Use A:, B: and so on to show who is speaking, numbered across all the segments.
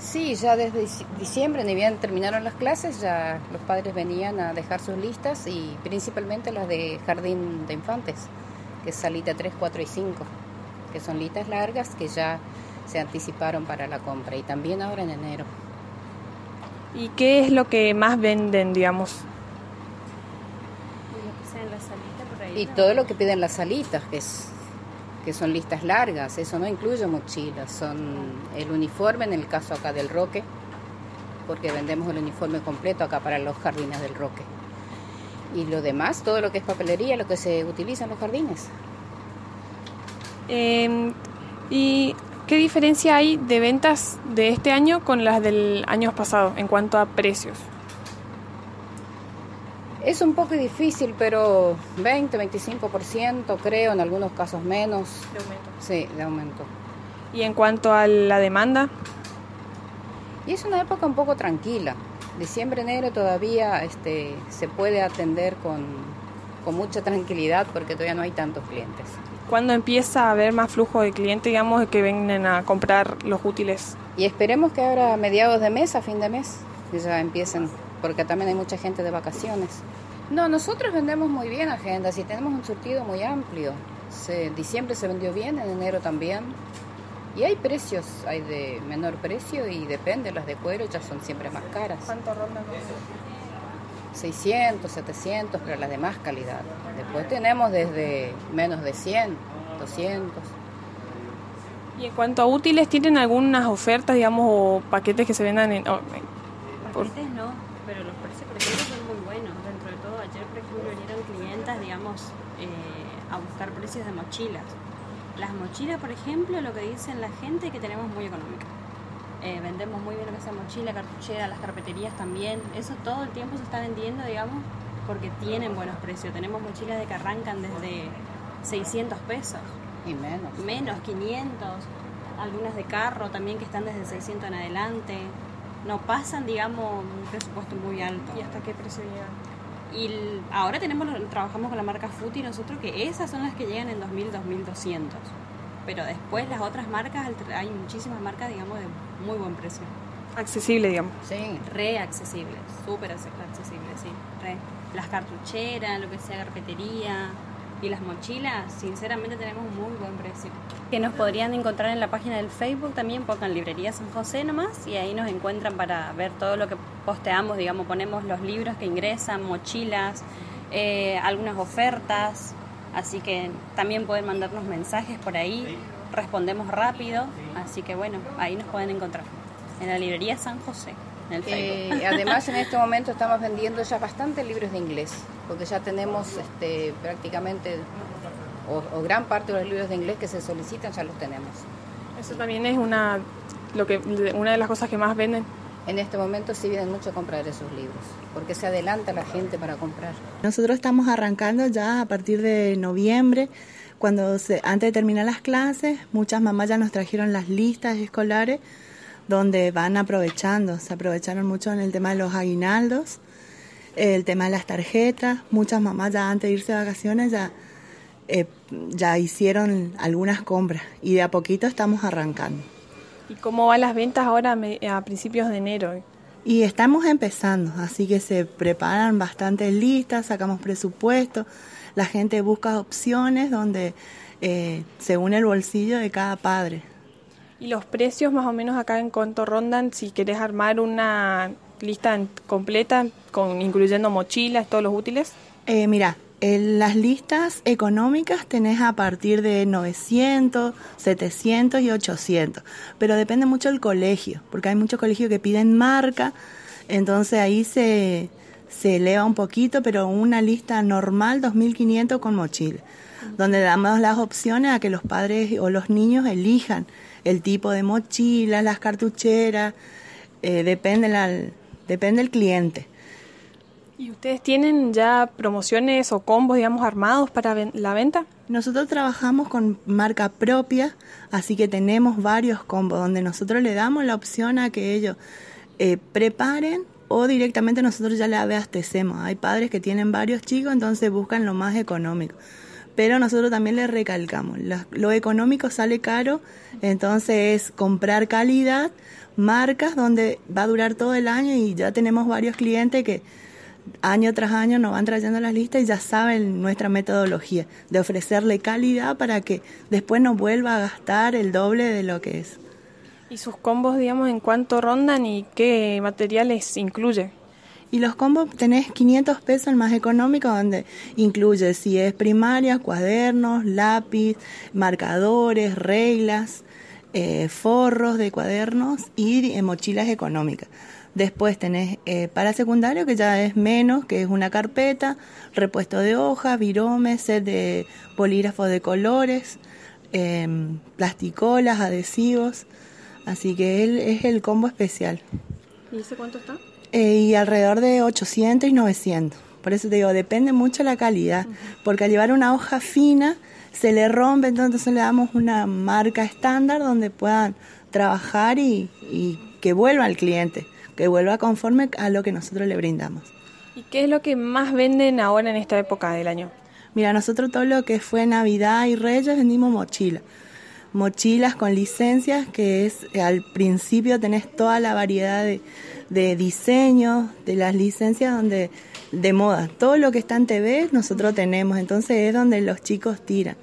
A: Sí, ya desde diciembre, ni bien terminaron las clases, ya los padres venían a dejar sus listas y principalmente las de jardín de infantes, que es salita 3, 4 y 5, que son listas largas que ya se anticiparon para la compra y también ahora en enero.
B: ¿Y qué es lo que más venden, digamos?
A: Y todo lo que piden las salitas, que es que son listas largas, eso no incluye mochilas, son el uniforme en el caso acá del Roque, porque vendemos el uniforme completo acá para los jardines del Roque. Y lo demás, todo lo que es papelería, lo que se utiliza en los jardines.
B: Em, ¿Y qué diferencia hay de ventas de este año con las del año pasado en cuanto a precios?
A: Es un poco difícil, pero 20, 25% creo, en algunos casos menos.
B: De aumento.
A: Sí, de aumento.
B: ¿Y en cuanto a la demanda?
A: Y es una época un poco tranquila. Diciembre, enero todavía este, se puede atender con, con mucha tranquilidad porque todavía no hay tantos clientes.
B: ¿Cuándo empieza a haber más flujo de clientes, digamos, que vengan a comprar los útiles?
A: Y esperemos que ahora a mediados de mes, a fin de mes, ya empiecen porque también hay mucha gente de vacaciones. No, nosotros vendemos muy bien agendas y tenemos un surtido muy amplio. Se, diciembre se vendió bien, en enero también. Y hay precios, hay de menor precio y depende, las de cuero ya son siempre más caras.
B: ¿Cuánto rondan?
A: 600, 700, pero las de más calidad. Después tenemos desde menos de 100, 200.
B: ¿Y en cuanto a útiles, tienen algunas ofertas, digamos, o paquetes que se vendan en...
C: paquetes no, pero los precios, por ejemplo, son muy buenos. Dentro de todo, ayer, por ejemplo, vinieron clientas, digamos, eh, a buscar precios de mochilas. Las mochilas, por ejemplo, lo que dicen la gente que tenemos muy económica. Eh, vendemos muy bien lo que sea mochila, cartuchera, las carpeterías también. Eso todo el tiempo se está vendiendo, digamos, porque tienen buenos precios. Tenemos mochilas de que arrancan desde 600 pesos.
A: Y menos.
C: Menos, 500. Algunas de carro también que están desde 600 en adelante no pasan, digamos, un presupuesto muy alto.
B: ¿Y hasta qué precio llegan?
C: Y ahora tenemos trabajamos con la marca Futi nosotros que esas son las que llegan en 2000, 2200. Pero después las otras marcas, hay muchísimas marcas, digamos, de muy buen precio.
B: Accesible, digamos.
C: Sí. Re accesible, súper accesible, sí. Re. Las cartucheras, lo que sea carpetería, y las mochilas, sinceramente tenemos un muy buen precio. Que nos podrían encontrar en la página del Facebook también, pongan Librería San José nomás y ahí nos encuentran para ver todo lo que posteamos, digamos, ponemos los libros que ingresan, mochilas, eh, algunas ofertas, así que también pueden mandarnos mensajes por ahí, respondemos rápido, así que bueno, ahí nos pueden encontrar en la Librería San José.
A: Eh, además, en este momento estamos vendiendo ya bastantes libros de inglés, porque ya tenemos este, prácticamente, o, gran parte de los libros de inglés que se solicitan, ya los tenemos.
B: Eso también es una, lo que, una de las cosas que más venden.
A: En este momento sí vienen mucho a comprar esos libros, porque se adelanta la gente para comprar.
D: Nosotros estamos arrancando ya a partir de noviembre, cuando se, antes de terminar las clases, muchas mamás ya nos trajeron las listas escolares donde van aprovechando, se aprovecharon mucho en el tema de los aguinaldos, el tema de las tarjetas, muchas mamás ya antes de irse de vacaciones ya, eh, ya hicieron algunas compras y de a poquito estamos arrancando.
B: ¿Y cómo van las ventas ahora a principios de enero?
D: Y estamos empezando, así que se preparan bastantes listas, sacamos presupuesto, la gente busca opciones donde eh, según el bolsillo de cada padre.
B: ¿Y los precios más o menos acá en cuánto rondan si querés armar una lista completa con incluyendo mochilas, todos los útiles?
D: Eh, mira, en las listas económicas tenés a partir de 900, 700 y 800, pero depende mucho del colegio, porque hay muchos colegios que piden marca, entonces ahí se, se eleva un poquito, pero una lista normal 2500 con mochila, donde damos las opciones a que los padres o los niños elijan el tipo de mochila, las cartucheras, eh, depende, la, depende del cliente.
B: ¿Y ustedes tienen ya promociones o combos, digamos, armados para la venta?
D: Nosotros trabajamos con marca propia, así que tenemos varios combos donde nosotros le damos la opción a que ellos eh, preparen o directamente nosotros ya le abastecemos. Hay padres que tienen varios chicos, entonces buscan lo más económico pero nosotros también le recalcamos, lo económico sale caro, entonces es comprar calidad, marcas donde va a durar todo el año y ya tenemos varios clientes que año tras año nos van trayendo las listas y ya saben nuestra metodología de ofrecerle calidad para que después no vuelva a gastar el doble de lo que es.
B: ¿Y sus combos, digamos, en cuánto rondan y qué materiales incluye?
D: Y los combos tenés 500 pesos el más económico, donde incluye si es primaria, cuadernos, lápiz, marcadores, reglas, eh, forros de cuadernos y eh, mochilas económicas. Después tenés eh, para secundario, que ya es menos, que es una carpeta, repuesto de hojas, viromes, set de polígrafos de colores, em, plasticolas, adhesivos. Así que él es el combo especial.
B: ¿Y ese cuánto está?
D: Eh, y alrededor de 800 y 900. Por eso te digo, depende mucho la calidad, porque al llevar una hoja fina se le rompe, entonces le damos una marca estándar donde puedan trabajar y, y que vuelva al cliente, que vuelva conforme a lo que nosotros le brindamos.
B: ¿Y qué es lo que más venden ahora en esta época del año?
D: Mira, nosotros todo lo que fue Navidad y Reyes vendimos mochila mochilas con licencias, que es al principio tenés toda la variedad de, de diseños, de las licencias donde de moda. Todo lo que está en TV nosotros tenemos, entonces es donde los chicos tiran.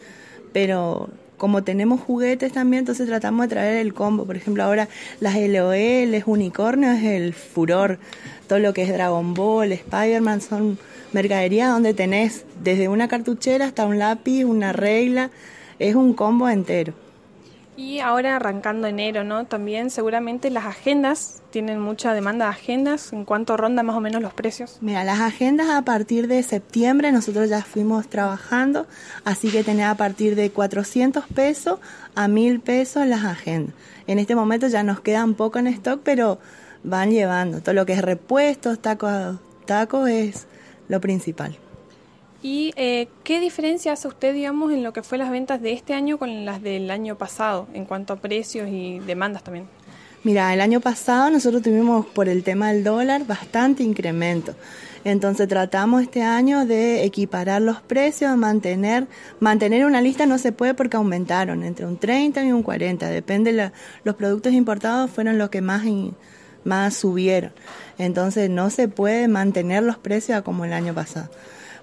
D: Pero como tenemos juguetes también, entonces tratamos de traer el combo. Por ejemplo, ahora las LOL, unicornio es el furor. Todo lo que es Dragon Ball, Spider-Man son mercadería donde tenés desde una cartuchera hasta un lápiz, una regla. Es un combo entero.
B: Y ahora arrancando enero, ¿no? También seguramente las agendas tienen mucha demanda de agendas. ¿En cuánto ronda más o menos los precios?
D: Mira, las agendas a partir de septiembre nosotros ya fuimos trabajando, así que tenés a partir de 400 pesos a 1000 pesos las agendas. En este momento ya nos quedan poco en stock, pero van llevando. Todo lo que es repuestos, tacos, tacos es lo principal.
B: ¿Y eh, qué diferencia hace usted, digamos, en lo que fue las ventas de este año con las del año pasado, en cuanto a precios y demandas también?
D: Mira, el año pasado nosotros tuvimos por el tema del dólar bastante incremento. Entonces tratamos este año de equiparar los precios, mantener, mantener una lista no se puede porque aumentaron entre un 30 y un 40, depende, la, los productos importados fueron los que más, más subieron. Entonces no se puede mantener los precios como el año pasado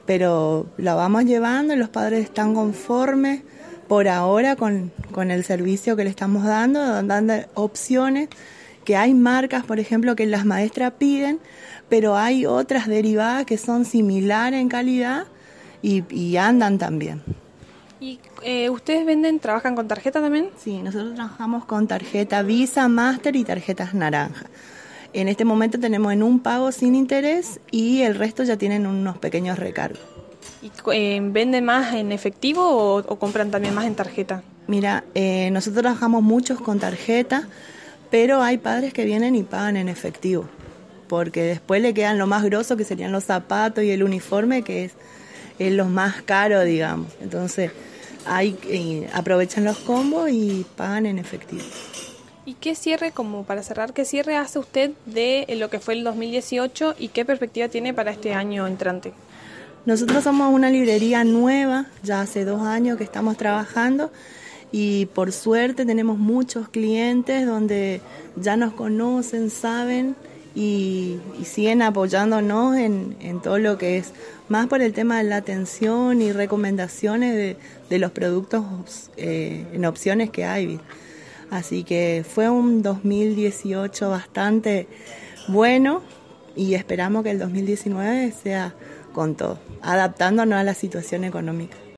D: pero la vamos llevando, los padres están conformes por ahora con, el servicio que le estamos dando, dando opciones, que hay marcas, por ejemplo, que las maestras piden, pero hay otras derivadas que son similares en calidad y, andan también.
B: ¿Y eh, ustedes venden, trabajan con tarjeta también?
D: Sí, nosotros trabajamos con tarjeta Visa, Master y tarjetas naranja. En este momento tenemos en un pago sin interés y el resto ya tienen unos pequeños recargos.
B: ¿Y eh, venden más en efectivo o, compran también más en tarjeta?
D: Mira, eh, nosotros trabajamos muchos con tarjeta, pero hay padres que vienen y pagan en efectivo, porque después le quedan lo más grosso que serían los zapatos y el uniforme, que es, es lo más caro, digamos. Entonces, hay, eh, aprovechan los combos y pagan en efectivo.
B: ¿Y qué cierre, como para cerrar, qué cierre hace usted de lo que fue el 2018 y qué perspectiva tiene para este año entrante?
D: Nosotros somos una librería nueva, ya hace dos años que estamos trabajando y por suerte tenemos muchos clientes donde ya nos conocen, saben y, siguen apoyándonos en, todo lo que es, más por el tema de la atención y recomendaciones de, los productos eh, en opciones que hay. Así que fue un 2018 bastante bueno y esperamos que el 2019 sea con todo, adaptándonos a la situación económica.